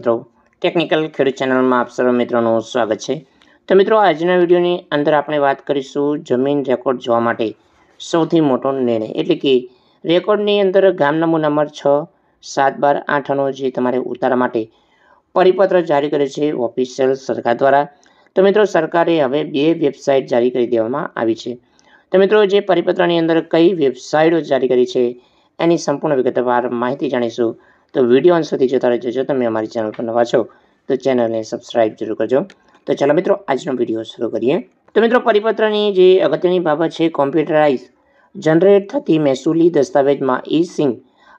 મિત્રો ટેકનિકલ ખેડૂત ચેનલમાં આપ સર્વ મિત્રોનું સ્વાગત છે. તો મિત્રો, આજના વિડીયોની અંદર આપણે વાત કરીશું જમીન રેકોર્ડ જોવા માટે સૌથી મોટો નિર્ણય. એટલે કે, રેકોર્ડની અંદર ગામ નંબર નંબર છ, સાત બાર આઠનો જે તમારે ઉતારા માટે પરિપત્ર જારી કરે છે ઓફિશિયલ સરકાર દ્વારા. તો મિત્રો, સરકારે હવે બે વેબસાઇટ જારી કરી દેવામાં આવી છે. તો મિત્રો, જે પરિપત્રની અંદર કઈ વેબસાઇટો જારી કરી છે, એની સંપૂર્ણ વિગતવાર માહિતી જાણીશું. તો વીડિયો અંત સુધી જોતા રહેજો. જો તમે અમારી ચેનલ પર નવા છો, તો ચેનલને સબસ્ક્રાઈબ જરૂર કરજો. તો ચાલો મિત્રો, આજનો વીડિયો શરૂ કરીએ. તો મિત્રો, પરિપત્રની જે અગત્યની બાબત છે કોમ્પ્યુટરાઇઝ જનરેટ થતી મહેસૂલી દસ્તાવેજમાં ઈ સિંગ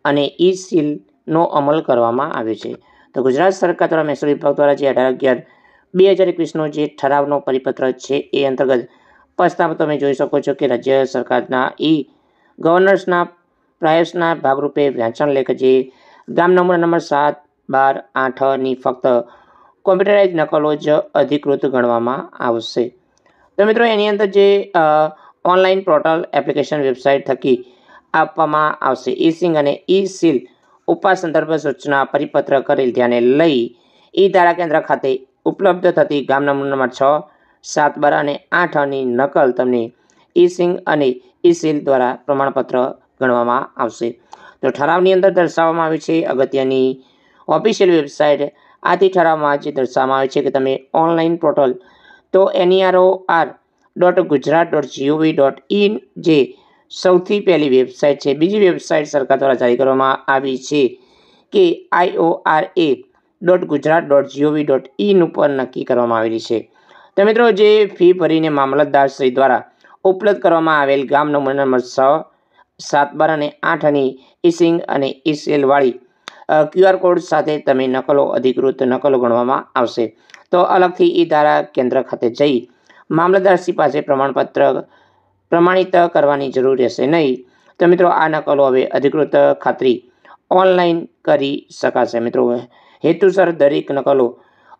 અને ઈ સીલનો અમલ કરવામાં આવ્યો છે. તો ગુજરાત સરકાર દ્વારા મહેસૂલ વિભાગ દ્વારા જે અઢાર અગિયાર બે હજાર એકવીસનો જે ઠરાવનો પરિપત્ર છે, એ અંતર્ગત પસ્તામાં તમે જોઈ શકો છો કે રાજ્ય સરકારના ઈ ગવર્નર્સના પ્રયાસના ભાગરૂપે વાંચન લેખ જે ગામ નંબર નંબર સાત, બાર આઠની ફક્ત કોમ્પ્યુટરાઇઝ નકલો જ અધિકૃત ગણવામાં આવશે. તો મિત્રો, એની અંદર જે ઓનલાઈન પોર્ટલ એપ્લિકેશન વેબસાઇટ થકી આપવામાં આવશે ઈ સિંગ અને ઈ સીલ ઉપા સંદર્ભ સૂચના પરિપત્ર કરેલ ધ્યાને લઈ ઈ ધારા કેન્દ્ર ખાતે ઉપલબ્ધ થતી ગામ નંબર નંબર છ, સાત, બાર અને આઠની નકલ તમને ઈ સિંગ અને ઈ સીલ દ્વારા પ્રમાણપત્ર ગણવામાં આવશે. તો ઠરાવની અંદર દર્શાવવામાં આવે છે અગત્યની. ઓફિશિયલ વેબસાઇટ આથી ઠરાવમાં જે દર્શાવવામાં આવે છે કે તમે ઓનલાઈન પોર્ટલ તો N E R O R dot Gujarat dot G O V dot in જે સૌથી પહેલી વેબસાઇટ છે. બીજી વેબસાઇટ સરકાર દ્વારા જારી કરવામાં આવી છે કે I O R A dot Gujarat dot G O V dot in ઉપર નક્કી કરવામાં આવેલી છે. તો મિત્રો, જે ફી ભરીને મામલતદારશ્રી દ્વારા ઉપલબ્ધ કરવામાં આવેલ ગામ નંબર છ સાત બાર અને આઠની ઇસિંગ અને ઇસેલવાળી ક્યુઆર કોડ સાથે તમે નકલો અધિકૃત નકલો ગણવામાં આવશે. તો અલગથી ઈ ધારા કેન્દ્ર ખાતે જઈ મામલતદારશ્રી પાસે પ્રમાણપત્ર પ્રમાણિત કરવાની જરૂર રહેશે નહીં. તો મિત્રો, આ નકલો હવે અધિકૃત ખાતરી ઓનલાઈન કરી શકાશે. મિત્રો, હેતુસર દરેક નકલો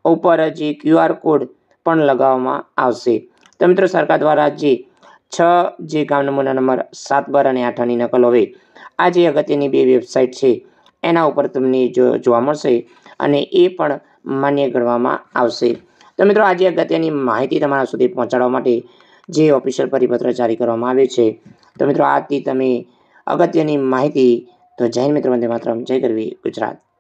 ઉપર જે ક્યુઆર કોડ પણ લગાવવામાં આવશે. તો મિત્રો, સરકાર દ્વારા જે છ, જે ગામ નમૂના નંબર સાત બાર અને આઠની નકલ હવે આ જે અગત્યની બે વેબસાઇટ છે. એના ઉપર તમને જો જોવા મળશે અને એ પણ માન્ય ગણવામાં આવશે. તો મિત્રો, આજે અગત્યની માહિતી તમારા સુધી પહોંચાડવા માટે જે ઓફિશિયલ પરિપત્ર જારી કરવામાં આવે છે. તો મિત્રો, આજથી તમે અગત્યની માહિતી તો જૈન મિત્રો, વંદે માત્ર જય કરવી ગુજરાત.